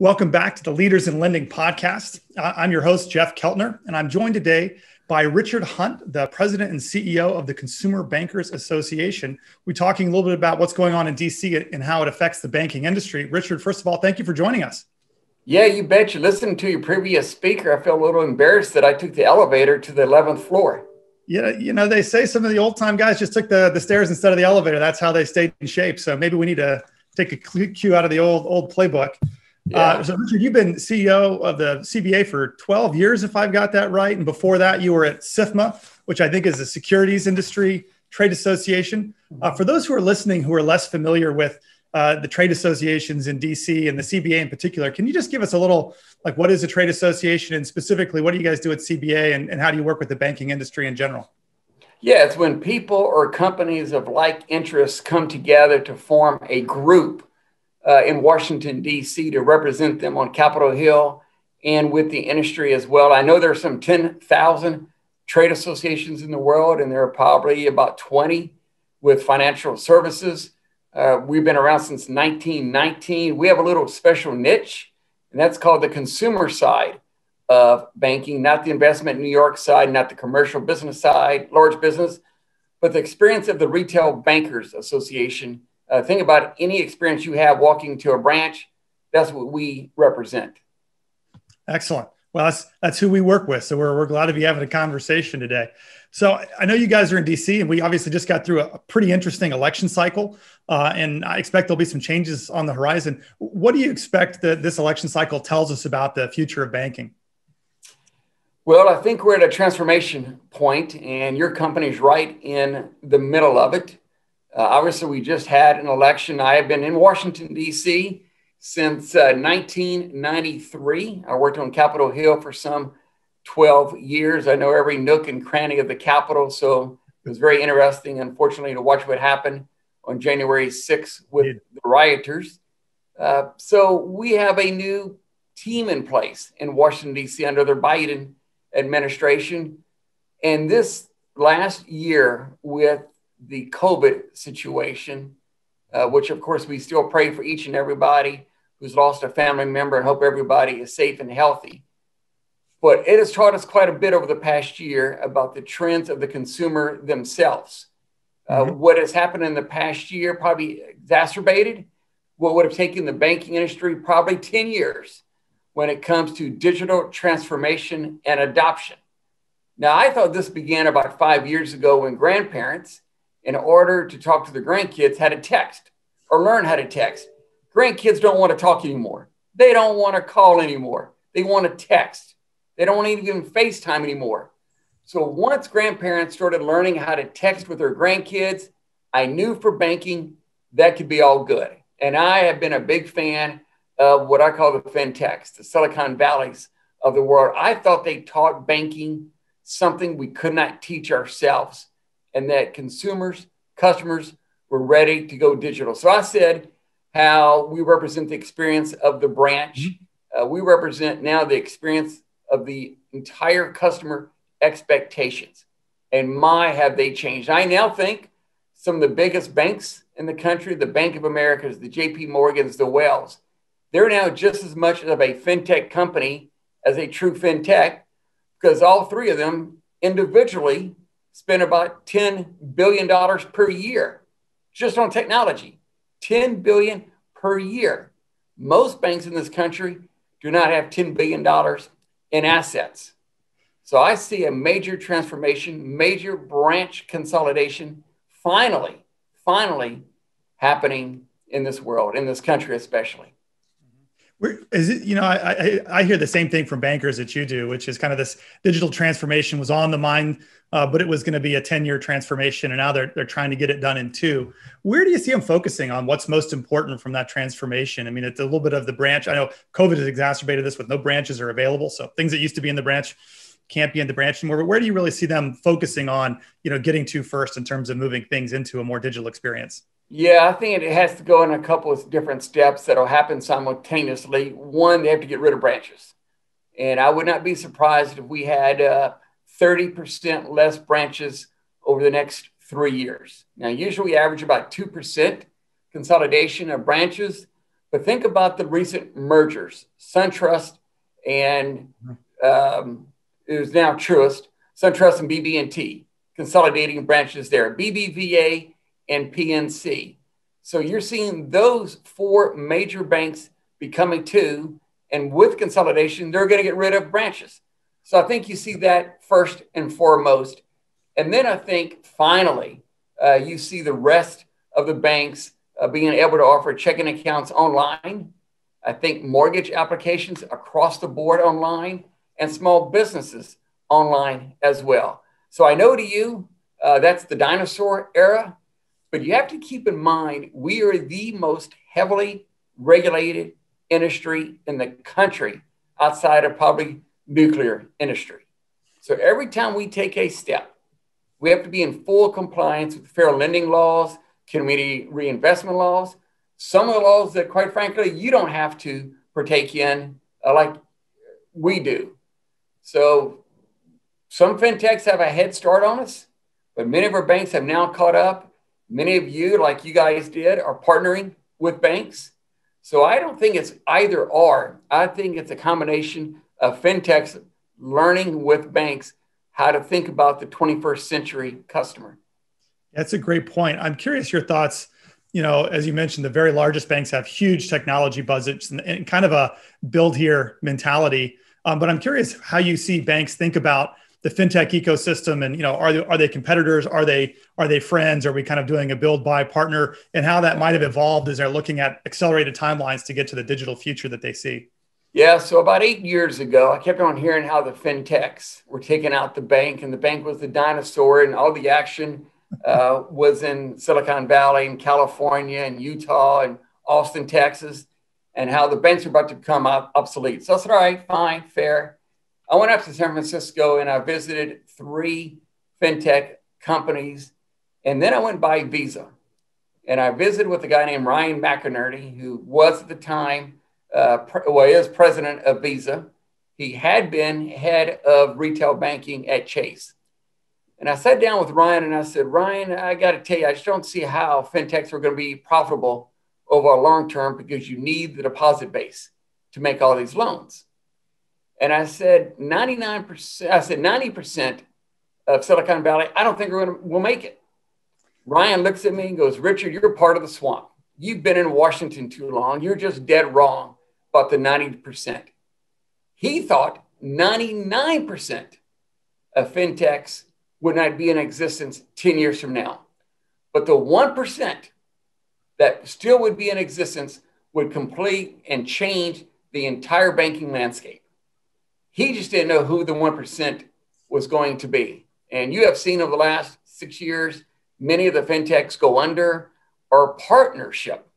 Welcome back to the Leaders in Lending podcast. I'm your host, Jeff Keltner, and I'm joined today by Richard Hunt, the president and CEO of the Consumer Bankers Association. We're talking a little bit about what's going on in DC and how it affects the banking industry. Richard, first of all, thank you for joining us. Yeah, you bet. You listening to your previous speaker, I feel a little embarrassed that I took the elevator to the 11th floor. Yeah, you know, they say some of the old time guys just took the, the stairs instead of the elevator. That's how they stayed in shape. So maybe we need to take a cue out of the old old playbook. Yeah. Uh, so, Richard, you've been CEO of the CBA for 12 years, if I've got that right. And before that, you were at SIFMA, which I think is the securities industry trade association. Uh, for those who are listening who are less familiar with uh, the trade associations in DC and the CBA in particular, can you just give us a little like what is a trade association and specifically what do you guys do at CBA and, and how do you work with the banking industry in general? Yeah, it's when people or companies of like interests come together to form a group uh, in Washington, D.C. to represent them on Capitol Hill and with the industry as well. I know there are some 10,000 trade associations in the world, and there are probably about 20 with financial services. Uh, we've been around since 1919. We have a little special niche, and that's called the consumer side of banking, not the investment New York side, not the commercial business side, large business, but the experience of the Retail Bankers Association uh, think about any experience you have walking to a branch. That's what we represent. Excellent. Well, that's that's who we work with. So we're, we're glad to be having a conversation today. So I know you guys are in DC, and we obviously just got through a, pretty interesting election cycle, uh, and I expect there'll be some changes on the horizon. What do you expect that this election cycle tells us about the future of banking? Well, I think we're at a transformation point, and your company's right in the middle of it. Uh, obviously, we just had an election. I have been in Washington, D.C. since uh, 1993. I worked on Capitol Hill for some 12 years. I know every nook and cranny of the Capitol, so it was very interesting, unfortunately, to watch what happened on January 6th with yeah. the rioters. Uh, so we have a new team in place in Washington, D.C. under the Biden administration. And this last year, with the COVID situation, uh, which of course we still pray for each and everybody who's lost a family member and hope everybody is safe and healthy. But it has taught us quite a bit over the past year about the trends of the consumer themselves. Uh, mm-hmm. What has happened in the past year probably exacerbated what would have taken the banking industry probably 10 years when it comes to digital transformation and adoption. Now, I thought this began about five years ago when grandparents in order to talk to the grandkids how to text or learn how to text. Grandkids don't want to talk anymore. They don't want to call anymore. They want to text. They don't want to even FaceTime anymore. So once grandparents started learning how to text with their grandkids, I knew for banking that could be all good. And I have been a big fan of what I call the fintechs, the Silicon Valleys of the world. I thought they taught banking something we could not teach ourselves and that consumers, customers were ready to go digital. So I said how we represent the experience of the branch. Mm-hmm. Uh, we represent now the experience of the entire customer expectations. And my, have they changed. I now think some of the biggest banks in the country, the Bank of Americas, the JP Morgans, the Wells, they're now just as much of a fintech company as a true fintech because all three of them individually spend about $10 billion per year just on technology. 10 billion per year. Most banks in this country do not have $10 billion in assets. So I see a major transformation, major branch consolidation finally, finally happening in this world, in this country especially. Is it, you know, I, I, I hear the same thing from bankers that you do, which is kind of this digital transformation was on the mind, uh, but it was going to be a 10 year transformation. And now they're, they're trying to get it done in two. Where do you see them focusing on what's most important from that transformation? I mean, it's a little bit of the branch. I know COVID has exacerbated this with no branches are available. So things that used to be in the branch can't be in the branch anymore. But where do you really see them focusing on, you know, getting to first in terms of moving things into a more digital experience? Yeah, I think it has to go in a couple of different steps that'll happen simultaneously. One, they have to get rid of branches. And I would not be surprised if we had uh, 30% less branches over the next three years. Now, usually we average about 2% consolidation of branches, But think about the recent mergers, SunTrust and um, it is now Truist, SunTrust and BB&T, consolidating branches there, BBVA and PNC. So you're seeing those four major banks becoming two, and with consolidation, they're going to get rid of branches. So I think you see that first and foremost. And then I think finally, uh, you see the rest of the banks uh, being able to offer checking accounts online. I think mortgage applications across the board online and small businesses online as well. So I know to you, uh, that's the dinosaur era, but you have to keep in mind we are the most heavily regulated industry in the country outside of probably nuclear industry. So every time we take a step, we have to be in full compliance with fair lending laws, community reinvestment laws, some of the laws that, quite frankly, you don't have to partake in uh, like we do. So some fintechs have a head start on us, but many of our banks have now caught up. Many of you, like you guys did, are partnering with banks. So I don't think it's either or. I think it's a combination of fintechs learning with banks how to think about the 21st century customer. That's a great point. I'm curious your thoughts. You know, as you mentioned, the very largest banks have huge technology budgets and, kind of a build here mentality. Um, but I'm curious how you see banks think about the fintech ecosystem and you know are they, are they competitors? Are they are they friends? Are we kind of doing a build buy partner? And how that might have evolved as they're looking at accelerated timelines to get to the digital future that they see. Yeah so about eight years ago i kept on hearing how the fintechs were taking out the bank and the bank was the dinosaur and all the action uh, was in silicon valley and california and utah and austin texas and how the banks are about to become obsolete. So i said all right fine fair I went up to San Francisco and I visited three fintech companies. And then I went by Visa and I visited with a guy named Ryan McInerney, who was at the time, uh, well, is president of Visa. He had been head of retail banking at Chase. And I sat down with Ryan and I said, Ryan, I got to tell you, I just don't see how fintechs are going to be profitable over a long term because you need the deposit base to make all these loans. And I said, 99%, I said, 90% of Silicon Valley, I don't think we're gonna, we'll make it. Ryan looks at me and goes, Richard, you're part of the swamp. You've been in Washington too long. You're just dead wrong about the 90%. He thought 99% of fintechs would not be in existence 10 years from now. But the 1% that still would be in existence would complete and change the entire banking landscape. He just didn't know who the 1% was going to be. And you have seen over the last six years, many of the fintechs go under or partnership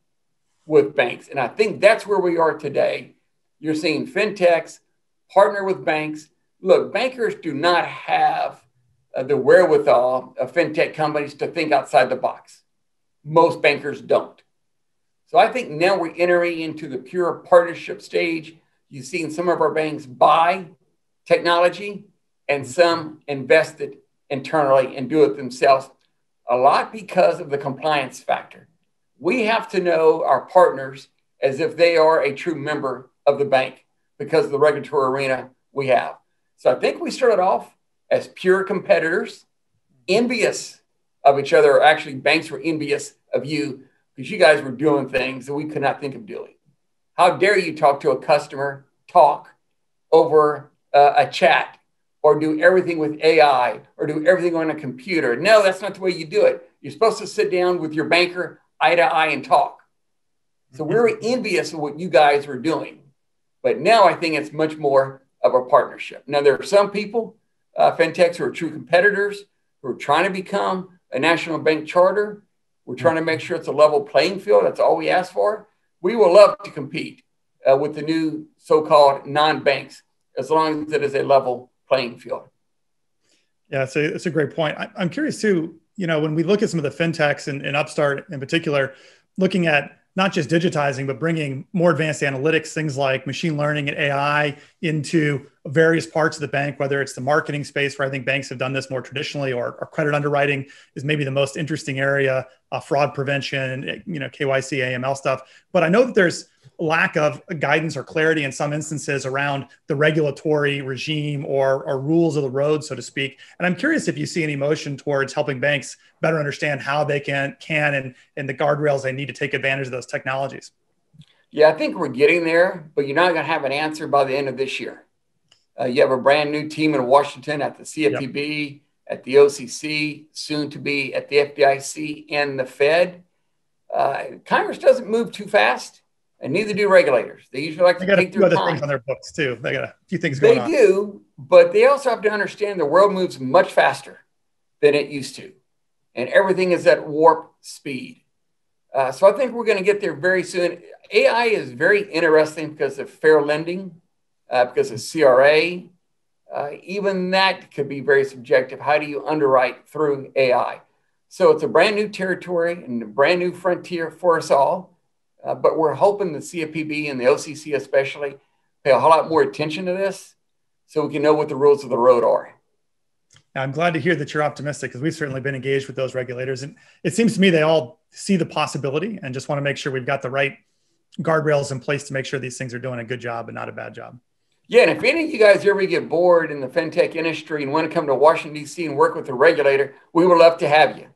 with banks. And I think that's where we are today. You're seeing fintechs partner with banks. Look, bankers do not have uh, the wherewithal of fintech companies to think outside the box. Most bankers don't. So I think now we're entering into the pure partnership stage You've seen some of our banks buy technology and some invest it internally and do it themselves, a lot because of the compliance factor. We have to know our partners as if they are a true member of the bank because of the regulatory arena we have. So I think we started off as pure competitors, envious of each other. Actually, banks were envious of you because you guys were doing things that we could not think of doing. How dare you talk to a customer, talk over uh, a chat or do everything with AI or do everything on a computer? No, that's not the way you do it. You're supposed to sit down with your banker eye to eye and talk. So we are envious of what you guys were doing. But now I think it's much more of a partnership. Now, there are some people, uh, fintechs, who are true competitors, who are trying to become a national bank charter. We're trying to make sure it's a level playing field. That's all we ask for. We will love to compete uh, with the new so-called non-banks, as long as it is a level playing field. Yeah, so it's a great point. I, am curious too. You know, when we look at some of the fintechs and, and Upstart in particular, looking at not just digitizing, but bringing more advanced analytics, things like machine learning and AI into various parts of the bank, whether it's the marketing space, where I think banks have done this more traditionally, or, or credit underwriting is maybe the most interesting area, uh, fraud prevention, you know, KYC, AML stuff. But I know that there's lack of guidance or clarity in some instances around the regulatory regime or, or rules of the road, so to speak. And I'm curious if you see any motion towards helping banks better understand how they can can and, and the guardrails they need to take advantage of those technologies. Yeah, I think we're getting there, but you're not going to have an answer by the end of this year. Uh, you have a brand new team in Washington at the CFPB, yep. at the OCC, soon to be at the FDIC and the Fed. Uh, Congress doesn't move too fast, and neither do regulators. They usually like they to take a few other time. things on their books too. They got a few things going they on. They do, but they also have to understand the world moves much faster than it used to, and everything is at warp speed. Uh, so I think we're going to get there very soon. AI is very interesting because of fair lending uh, because of CRA. Uh, even that could be very subjective. How do you underwrite through AI? So it's a brand new territory and a brand new frontier for us all. Uh, but we're hoping the CFPB and the OCC especially pay a whole lot more attention to this so we can know what the rules of the road are. I'm glad to hear that you're optimistic because we've certainly been engaged with those regulators. And it seems to me they all see the possibility and just want to make sure we've got the right guardrails in place to make sure these things are doing a good job and not a bad job. Yeah, and if any of you guys ever get bored in the fintech industry and want to come to Washington, D.C. and work with the regulator, we would love to have you.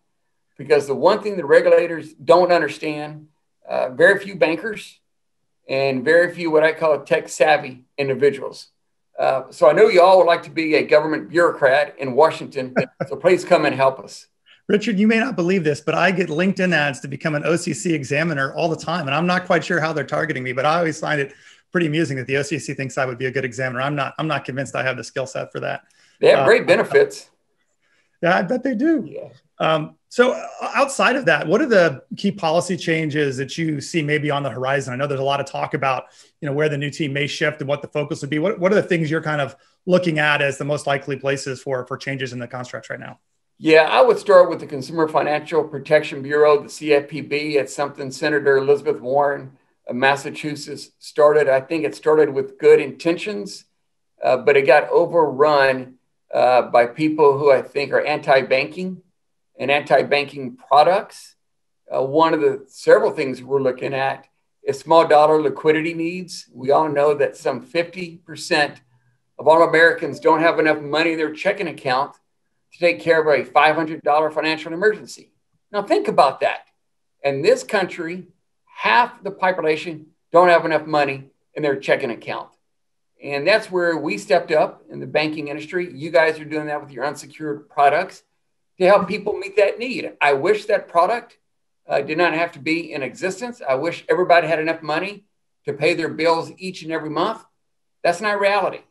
Because the one thing the regulators don't understand, uh, very few bankers and very few what I call tech savvy individuals. Uh, so I know you all would like to be a government bureaucrat in Washington. so please come and help us. Richard, you may not believe this, but I get LinkedIn ads to become an OCC examiner all the time. And I'm not quite sure how they're targeting me, but I always find it pretty amusing that the OCC thinks I would be a good examiner. I'm not. I'm not convinced I have the skill set for that. They have great uh, benefits. Yeah, I bet they do. Yeah. Um, so uh, outside of that, what are the key policy changes that you see maybe on the horizon? I know there's a lot of talk about you know where the new team may shift and what the focus would be. What What are the things you're kind of looking at as the most likely places for for changes in the constructs right now? Yeah, I would start with the Consumer Financial Protection Bureau, the CFPB. It's something Senator Elizabeth Warren Massachusetts started. I think it started with good intentions, uh, but it got overrun uh, by people who I think are anti banking and anti banking products. Uh, one of the several things we're looking at is small dollar liquidity needs. We all know that some 50% of all Americans don't have enough money in their checking account to take care of a $500 financial emergency. Now, think about that. In this country, half the population don't have enough money in their checking account. And that's where we stepped up in the banking industry. You guys are doing that with your unsecured products to help people meet that need. I wish that product uh, did not have to be in existence. I wish everybody had enough money to pay their bills each and every month. That's not reality.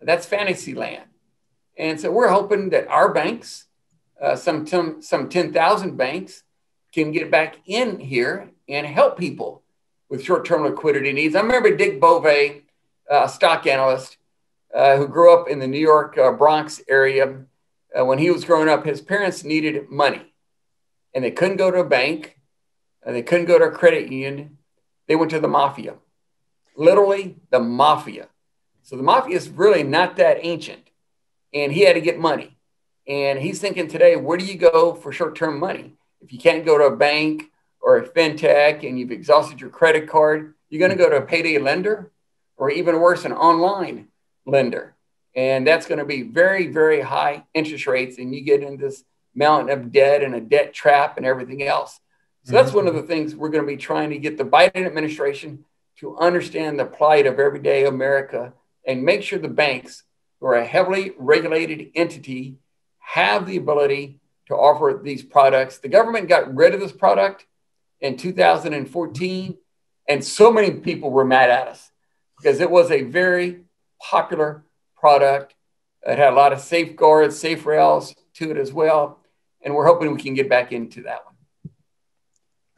That's fantasy land. And so we're hoping that our banks, uh, some, some 10,000 banks, can get back in here and help people with short-term liquidity needs. I remember Dick Bove, a stock analyst uh, who grew up in the New York uh, Bronx area. Uh, when he was growing up, his parents needed money, and they couldn't go to a bank, and they couldn't go to a credit union. They went to the mafia, literally the mafia. So the mafia is really not that ancient, and he had to get money. And he's thinking today, where do you go for short-term money? If you can't go to a bank or a fintech and you've exhausted your credit card, you're going to go to a payday lender or even worse, an online lender. And that's going to be very, very high interest rates. And you get in this mountain of debt and a debt trap and everything else. So that's one of the things we're going to be trying to get the Biden administration to understand the plight of everyday America and make sure the banks, who are a heavily regulated entity, have the ability to offer these products. The government got rid of this product in 2014, and so many people were mad at us because it was a very popular product. It had a lot of safeguards, safe rails to it as well. And we're hoping we can get back into that one.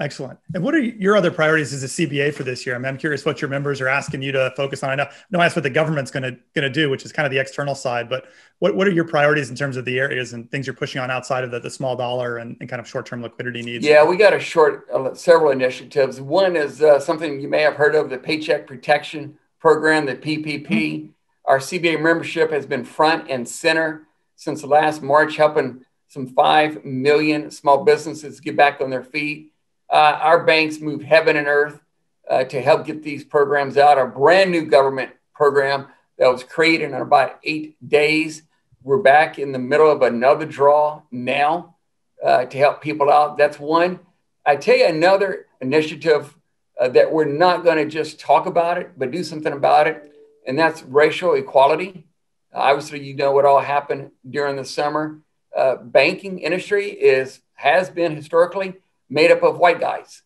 Excellent. And what are your other priorities as a CBA for this year? I mean, I'm curious what your members are asking you to focus on. I know, no, that's what the government's going to going to do, which is kind of the external side. But what, what are your priorities in terms of the areas and things you're pushing on outside of the, the small dollar and, and kind of short term liquidity needs? Yeah, we got a short uh, several initiatives. One is uh, something you may have heard of the Paycheck Protection Program, the PPP. Mm-hmm. Our CBA membership has been front and center since last March, helping some 5 million small businesses get back on their feet. Uh, our banks move heaven and earth uh, to help get these programs out. Our brand new government program that was created in about eight days. We're back in the middle of another draw now uh, to help people out. That's one. I tell you another initiative uh, that we're not going to just talk about it, but do something about it, and that's racial equality. obviously, you know what all happened during the summer. Uh, banking industry is has been historically made up of white guys,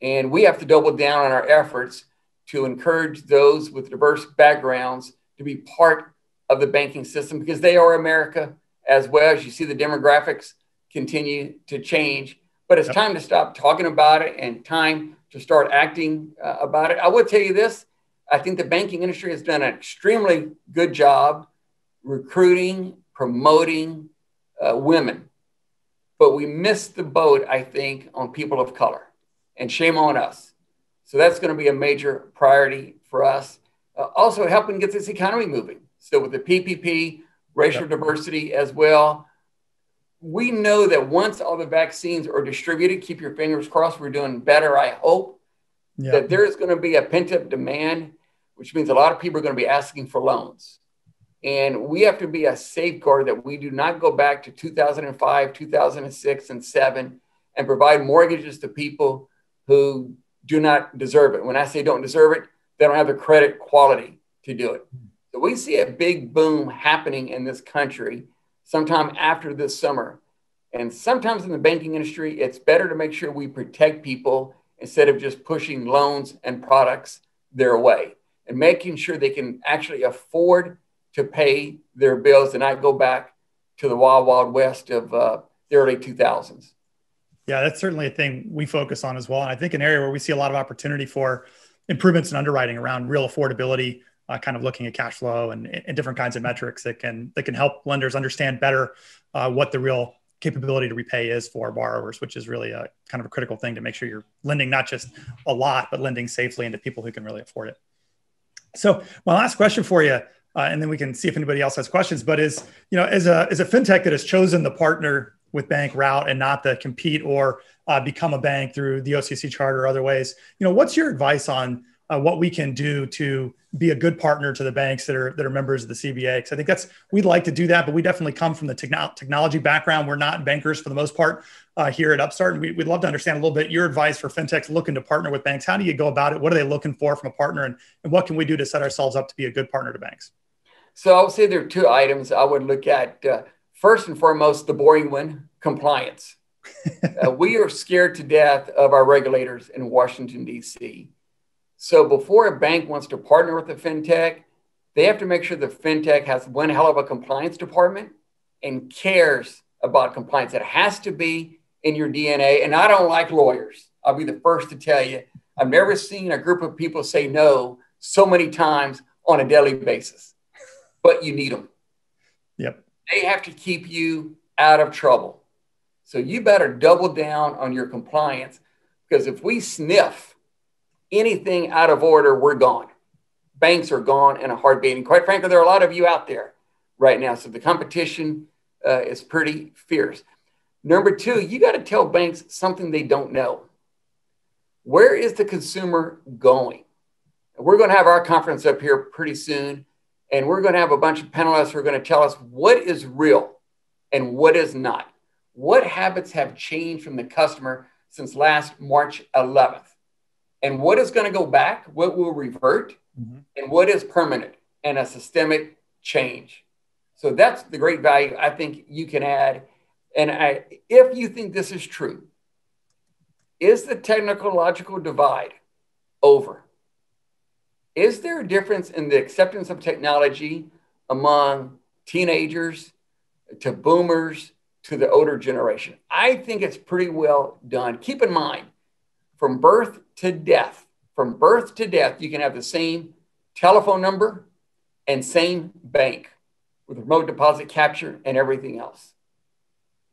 and we have to double down on our efforts to encourage those with diverse backgrounds to be part of the banking system because they are America as well. As you see, the demographics continue to change, but it's time to stop talking about it and time to start acting uh, about it. I will tell you this I think the banking industry has done an extremely good job recruiting, promoting uh, women, but we missed the boat, I think, on people of color. And shame on us. So that's going to be a major priority for us. Uh, also, helping get this economy moving. So with the PPP, racial yep. diversity as well. We know that once all the vaccines are distributed, keep your fingers crossed, we're doing better, I hope. Yep. That there is going to be a pent up demand, which means a lot of people are going to be asking for loans. And we have to be a safeguard that we do not go back to 2005, 2006, and seven and provide mortgages to people who do not deserve it. When I say don't deserve it, they don't have the credit quality to do it. So we see a big boom happening in this country sometime after this summer. And sometimes in the banking industry, it's better to make sure we protect people instead of just pushing loans and products their way and making sure they can actually afford to pay their bills and I go back to the wild, wild west of uh, the early 2000s. Yeah, that's certainly a thing we focus on as well. And I think an area where we see a lot of opportunity for improvements in underwriting around real affordability, uh, kind of looking at cash flow and, and, different kinds of metrics that can that can help lenders understand better uh, what the real capability to repay is for borrowers, which is really a kind of a critical thing to make sure you're lending not just a lot, but lending safely into people who can really afford it. So my last question for you, uh, and then we can see if anybody else has questions. But is you know as a as a fintech that has chosen the partner with bank route and not the compete or uh, become a bank through the OCC charter or other ways. You know, what's your advice on uh, what we can do to be a good partner to the banks that are that are members of the CBA? Because I think that's we'd like to do that, but we definitely come from the techno- technology background. We're not bankers for the most part uh, here at Upstart, and we, would love to understand a little bit your advice for fintechs looking to partner with banks. How do you go about it? What are they looking for from a partner, and, and what can we do to set ourselves up to be a good partner to banks? So I would say there are two items I would look at. Uh, first and foremost, the boring one compliance. uh, we are scared to death of our regulators in Washington, D.C. So before a bank wants to partner with a fintech, they have to make sure the fintech has one hell of a compliance department and cares about compliance. It has to be in your DNA. And I don't like lawyers. I'll be the first to tell you. I've never seen a group of people say no so many times on a daily basis, but you need them. Yep. They have to keep you out of trouble. So you better double down on your compliance because if we sniff anything out of order, we're gone. Banks are gone in a heartbeat. And quite frankly, there are a lot of you out there right now. So the competition uh, is pretty fierce. Number two, you got to tell banks something they don't know. Where is the consumer going? We're going to have our conference up here pretty soon, and we're going to have a bunch of panelists who are going to tell us what is real and what is not what habits have changed from the customer since last March 11th? And what is going to go back? What will revert? Mm-hmm. And what is permanent and a systemic change? So that's the great value I think you can add. And I, if you think this is true, is the technological divide over? Is there a difference in the acceptance of technology among teenagers to boomers to the older generation. I think it's pretty well done. Keep in mind, from birth to death, from birth to death, you can have the same telephone number and same bank with remote deposit capture and everything else.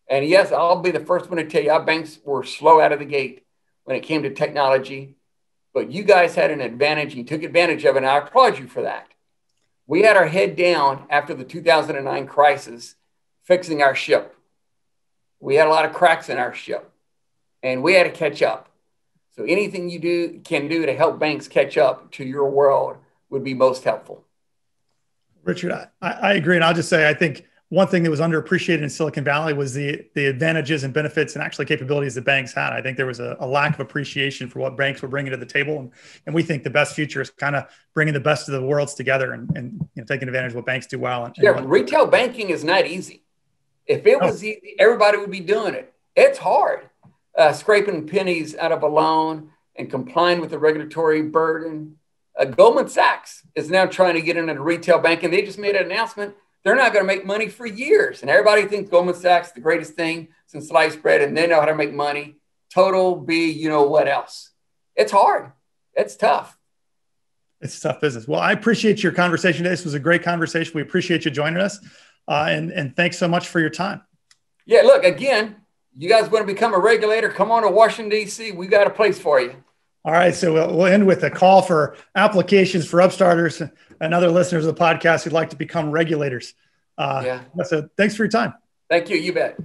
And yes, I'll be the first one to tell you our banks were slow out of the gate when it came to technology, but you guys had an advantage you took advantage of it. And I applaud you for that. We had our head down after the 2009 crisis, fixing our ship. We had a lot of cracks in our ship, and we had to catch up. So anything you do can do to help banks catch up to your world would be most helpful. Richard, I, I agree, and I'll just say I think one thing that was underappreciated in Silicon Valley was the the advantages and benefits and actually capabilities that banks had. I think there was a, a, lack of appreciation for what banks were bringing to the table, and, and we think the best future is kind of bringing the best of the worlds together and, and you know, taking advantage of what banks do well. And, yeah, retail banking is not easy. If it was oh. easy, everybody would be doing it. It's hard, uh, scraping pennies out of a loan and complying with the regulatory burden. Uh, Goldman Sachs is now trying to get into retail banking. They just made an announcement they're not going to make money for years. And everybody thinks Goldman Sachs the greatest thing since sliced bread, and they know how to make money. Total B, you know what else? It's hard. It's tough. It's tough business. Well, I appreciate your conversation today. This was a great conversation. We appreciate you joining us, uh, and and thanks so much for your time. Yeah, look again. You guys want to become a regulator? Come on to Washington D.C. We got a place for you. All right, so we'll, we'll end with a call for applications for upstarters and other listeners of the podcast who'd like to become regulators. Uh, yeah. So thanks for your time. Thank you. You bet.